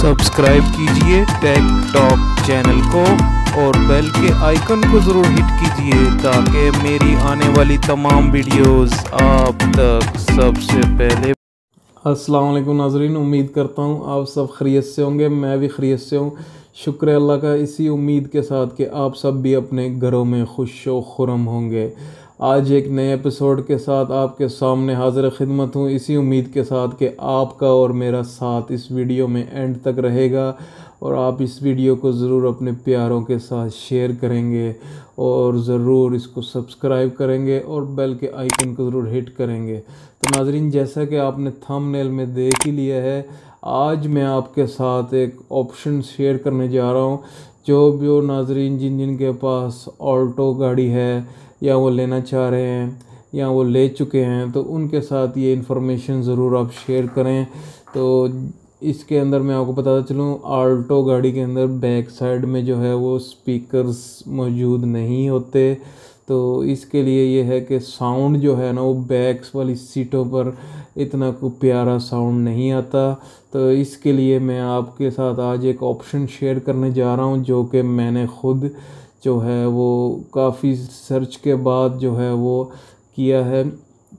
Subscribe کیجیے ٹیک talk channel کو اور بیل کے آئیکن کو ضرور ہٹ کیجیے تاکہ میری آنے والی تمام ویڈیوز آپ تک سب سے پہلے۔ السلام علیکم ناظرین، امید کرتا ہوں آپ سب خیریت سے ہوں گے، میں بھی خیریت سے ہوں۔ شکر اللہ کا، اسی امید کے ساتھ کہ آپ سب بھی اپنے گھروں میں خوش و خرم ہوں گے۔ آج ایک نئے ایپیسوڈ کے ساتھ آپ کے سامنے حاضر خدمت ہوں۔ اسی امید کے ساتھ کہ آپ کا اور میرا ساتھ اس ویڈیو میں اینڈ تک رہے گا اور آپ اس ویڈیو کو ضرور اپنے پیاروں کے ساتھ شیئر کریں گے اور ضرور اس کو سبسکرائب کریں گے اور بیل کے آئیکن کو ضرور ہٹ کریں گے۔ تو ناظرین، جیسا کہ آپ نے تھم نیل میں دیکھ ہی لیا ہے، آج میں آپ کے ساتھ ایک آپشن شیئر کرنے جا رہا ہوں۔ جو بھی وہ ناظرین، جن جن کے پاس آلٹو گاڑی ہے یا وہ لینا چاہ رہے ہیں یا وہ لے چکے ہیں، تو ان کے ساتھ یہ انفارمیشن ضرور آپ شیئر کریں۔ تو اس کے اندر میں آپ کو بتاتا چلوں آلٹو گاڑی کے اندر بیک سائڈ میں جو ہے وہ سپیکرز موجود نہیں ہوتے۔ تو اس کے لیے یہ ہے کہ ساؤنڈ جو ہے نا، وہ بیکس والی سیٹوں پر اتنا کو پیارا ساؤنڈ نہیں آتا۔ تو اس کے لیے میں آپ کے ساتھ آج ایک آپشن شیئر کرنے جا رہا ہوں، جو کہ میں نے خود جو ہے وہ کافی سرچ کے بعد جو ہے وہ کیا ہے۔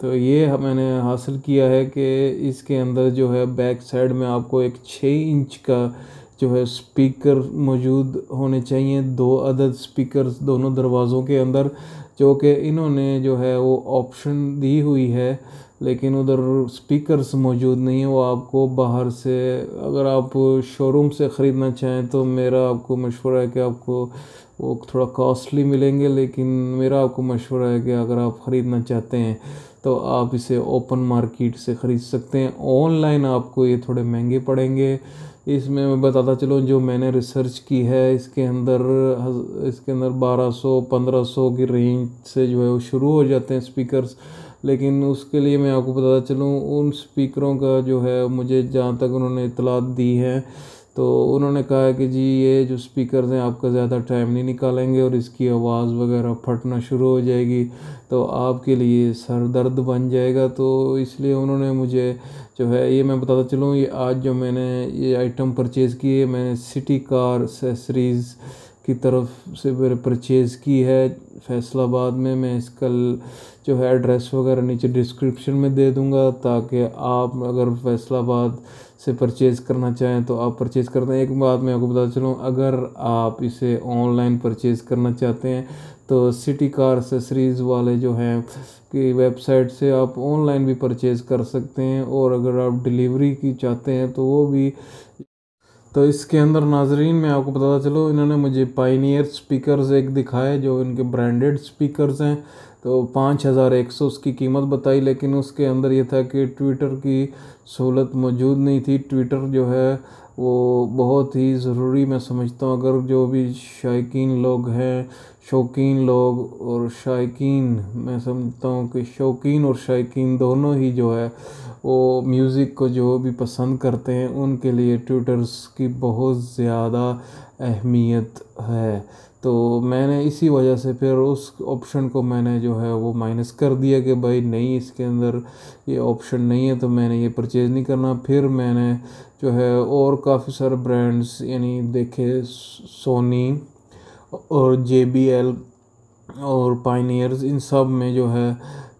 تو یہ میں نے حاصل کیا ہے کہ اس کے اندر جو ہے بیک سائڈ میں آپ کو ایک چھ انچ کا جو ہے سپیکر موجود ہونے چاہیے۔ دو عدد سپیکرز دونوں دروازوں کے اندر، جو کہ انہوں نے جو ہے وہ آپشن دی ہوئی ہے، لیکن ادھر سپیکرز موجود نہیں ہیں۔ وہ آپ کو باہر سے، اگر آپ شو روم سے خریدنا چاہیں تو میرا آپ کو مشورہ ہے کہ آپ کو وہ تھوڑا کاسٹلی ملیں گے، لیکن میرا آپ کو مشورہ ہے کہ اگر آپ خریدنا چاہتے ہیں تو آپ اسے اوپن مارکیٹ سے خرید سکتے ہیں۔ آن لائن آپ کو یہ تھوڑے مہنگے پڑیں گے۔ اس میں میں بتاتا چلوں، جو میں نے ریسرچ کی ہے، اس کے اندر اس کے اندر بارہ سو، پندرہ سو کی رینج سے جو ہے وہ شروع ہو جاتے ہیں سپیکرز لیکن اس کے لیے میں آپ کو بتاتا چلوں، ان سپیکروں کا جو ہے مجھے جہاں تک انہوں نے اطلاعات دی ہیں تو انہوں نے کہا ہے کہ جی یہ جو سپیکرز ہیں آپ کا زیادہ ٹائم نہیں نکالیں گے اور اس کی آواز وغیرہ پھٹنا شروع ہو جائے گی تو آپ کے لیے سر درد بن جائے گا تو اس لیے انہوں نے مجھے جو ہے یہ میں بتاتا چلوں یہ آج جو میں نے یہ آئٹم پرچیز کی ہے میں نے سٹی کار سیسریز کی طرف سے پرچیز کی ہے فیصل آباد میں میں اس کل جو ہے ایڈریس وغیرہ نیچے ڈسکرپشن میں دے دوں گا تاکہ آپ اگر فیصل آباد سے پرچیز کرنا چاہیں تو آپ پرچیز کرتے ہیں ایک بات میں آپ کو بتا چلوں، اگر آپ اسے آن لائن پرچیز کرنا چاہتے ہیں، تو سٹی کار سیسریز والے جو ہیں، کی ویب سائٹ سے آپ آن لائن بھی پرچیز کر سکتے ہیں۔ اور اگر آپ ڈیلیوری کی چاہتے ہیں، تو وہ بھی۔ تو اس کے اندر ناظرین، میں آپ کو بتاتا چلو انہوں نے مجھے پائنیئر سپیکرز ایک دکھائے، جو ان کے برانڈڈ سپیکرز ہیں۔ تو پانچ ہزار ایک سو اس کی قیمت بتائی، لیکن اس کے اندر یہ تھا کہ ٹویٹر کی سہولت موجود نہیں تھی۔ ٹویٹر جو ہے، وہ بہت ہی ضروری میں سمجھتا ہوں۔ اگر جو بھی شائقین لوگ ہیں، شوقین لوگ اور شائقین، میں سمجھتا ہوں کہ شوقین اور شائقین دونوں ہی جو ہے، وہ میوزک کو جو بھی پسند کرتے ہیں، ان کے لیے ٹویٹرز کی بہت زیادہ اہمیت ہے۔ تو میں نے اسی وجہ سے پھر اس آپشن کو میں نے جو ہے وہ مائنس کر دیا کہ بھائی نہیں، اس کے اندر یہ آپشن نہیں ہے، تو میں نے یہ پرچیز نہیں کرنا۔ پھر میں نے جو ہے اور کافی سارے برانڈز یعنی دیکھے سونی اور جے بی ایل اور پائنیئرز ان سب میں جو ہے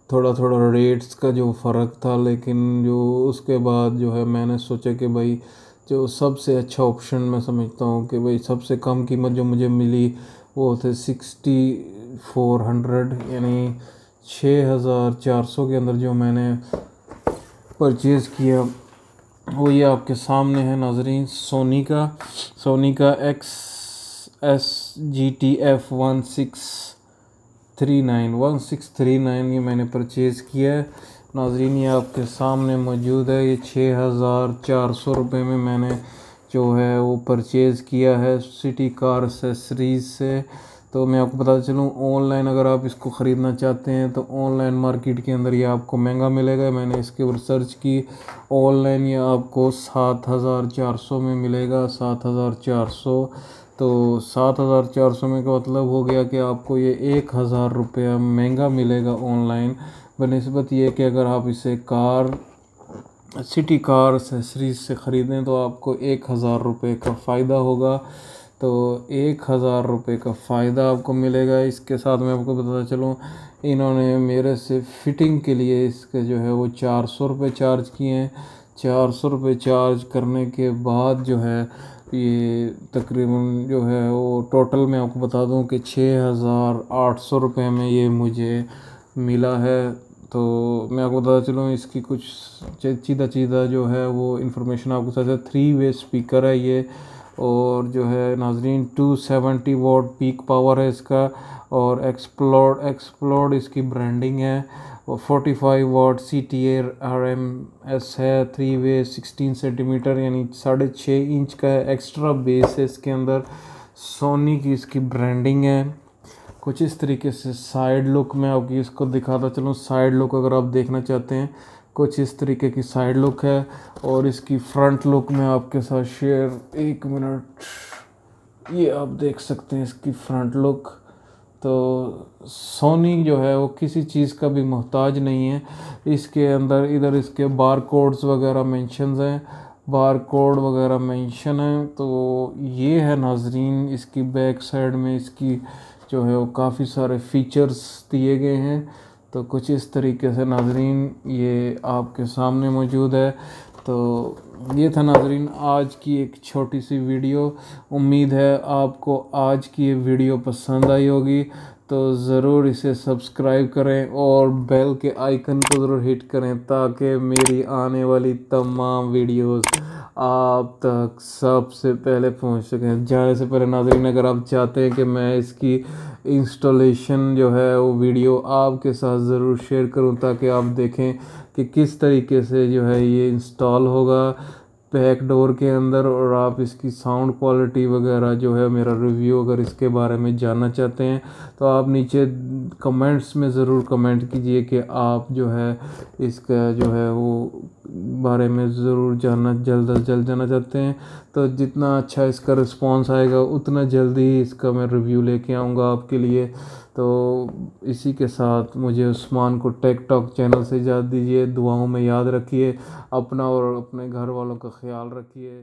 تھوڑا تھوڑا ریٹس کا جو فرق تھا۔ لیکن جو اس کے بعد جو ہے میں نے سوچا کہ بھائی جو سب سے اچھا آپشن میں سمجھتا ہوں کہ بھائی سب سے کم قیمت جو مجھے ملی وہ تھے سکسٹی فور ہنڈریڈ یعنی چھ ہزار چار سو کے اندر جو میں نے پرچیز کیا، وہ یہ آپ کے سامنے ہے ناظرین، سونی کا سونی کا X S G T F one six three nine one six three nine یہ میں نے پرچیز کیا ہے۔ ناظرین، یہ آپ کے سامنے موجود ہے۔ یہ چھ ہزار چار سو روپے میں میں نے جو ہے وہ پرچیز کیا ہے سٹی کار سیسریز سے۔ تو میں آپ کو بتا چلوں آن لائن اگر آپ اس کو خریدنا چاہتے ہیں تو آن لائن مارکیٹ کے اندر یہ آپ کو مہنگا ملے گا۔ میں نے اس کے اوپر سرچ کی۔ آن لائن یہ آپ کو سات ہزار چار سو میں ملے گا، سات ہزار چار سو۔ تو سات ہزار چار سو میں کا مطلب ہو گیا کہ آپ کو یہ ایک ہزار روپیہ مہنگا ملے گا آن لائن بہ نسبت یہ کہ اگر آپ اسے کار، سٹی کار اسیسریز سے خریدیں تو آپ کو ایک ہزار روپے کا فائدہ ہوگا۔ تو ایک ہزار روپے کا فائدہ آپ کو ملے گا۔ اس کے ساتھ میں آپ کو بتاتا چلوں، انہوں نے میرے سے فٹنگ کے لیے اس کے جو ہے وہ چار سو روپے چارج کیے ہیں۔ چار سو روپے چارج کرنے کے بعد جو ہے یہ تقریباً جو ہے وہ ٹوٹل میں آپ کو بتا دوں کہ چھ ہزار آٹھ سو روپے میں یہ مجھے ملا ہے۔ تو میں آپ کو بتاتا چلوں، اس کی کچھ چیدہ چیدہ جو ہے وہ انفارمیشن آپ کو ساتھ تھری وے اسپیکر ہے یہ، اور جو ہے ناظرین two seventy watt peak power ہے اس کا، اور ایکسپلوڈ ایکسپلوڈ اس کی برانڈنگ ہے، اور forty five watt C T A R M S ہے three way sixteen centimetre یعنی ساڑھے چھ انچ کا ہے ایکسٹرا بیس ہے اس کے اندر سونی کی اس کی برانڈنگ ہے۔ کچھ اس طریقے سے سائیڈ لک میں آپ کی اس کو دکھاتا چلوں۔ سائیڈ لک اگر آپ دیکھنا چاہتے ہیں، کچھ اس طریقے کی سائیڈ لک ہے اور اس کی فرنٹ لک میں آپ کے ساتھ شیئر ایک منٹ یہ آپ دیکھ سکتے ہیں اس کی فرنٹ لک تو سونی جو ہے وہ کسی چیز کا بھی محتاج نہیں ہے۔ اس کے اندر، ادھر اس کے بار کوڈز وغیرہ مینشنز ہیں۔ بار کوڈ وغیرہ مینشن ہیں۔ تو یہ ہے ناظرین، اس کی بیک سائڈ میں اس کی جو ہے وہ کافی سارے فیچرز دیے گئے ہیں۔ تو کچھ اس طریقے سے ناظرین یہ آپ کے سامنے موجود ہے۔ تو یہ تھا ناظرین آج کی ایک چھوٹی سی ویڈیو۔ امید ہے آپ کو آج کی یہ ویڈیو پسند آئی ہوگی۔ تو ضرور اسے سبسکرائب کریں اور بیل کے آئیکن کو ضرور ہٹ کریں تاکہ میری آنے والی تمام ویڈیوز آپ تک سب سے پہلے پہنچ سکیں۔ جانے سے پہلے ناظرین، اگر آپ چاہتے ہیں کہ میں اس کی انسٹالیشن جو ہے وہ ویڈیو آپ کے ساتھ ضرور شیئر کروں تاکہ آپ دیکھیں کہ کس طریقے سے جو ہے یہ انسٹال ہوگا۔ بیک ڈور کے اندر اور آپ اس کی ساؤنڈ کوالٹی وغیرہ جو ہے میرا ریویو اگر اس کے بارے میں جاننا چاہتے ہیں تو آپ نیچے کمنٹس میں ضرور کمنٹ کیجیے کہ آپ جو ہے اس کا جو ہے وہ بارے میں ضرور جاننا، جلد از جلد جانا چاہتے ہیں۔ تو جتنا اچھا اس کا رسپانس آئے گا، اتنا جلدی اس کا میں ریویو لے کے آؤں گا آپ کے لیے۔ تو اسی کے ساتھ مجھے عثمان کو ٹیک ٹاک چینل سے اجازت دیجیے دعاؤں میں یاد رکھیے، اپنا اور اپنے گھر والوں کا خیال رکھیے۔